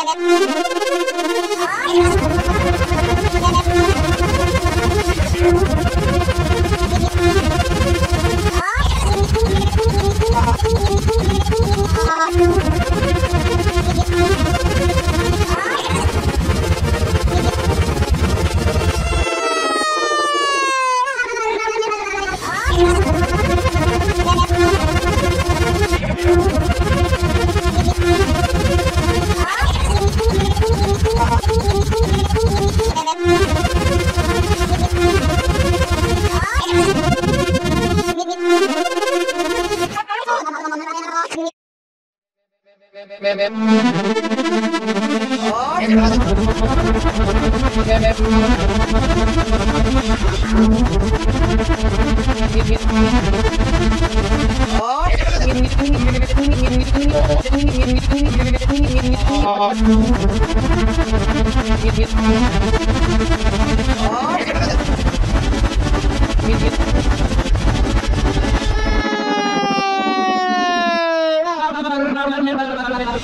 あす。Oh,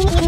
Thank you.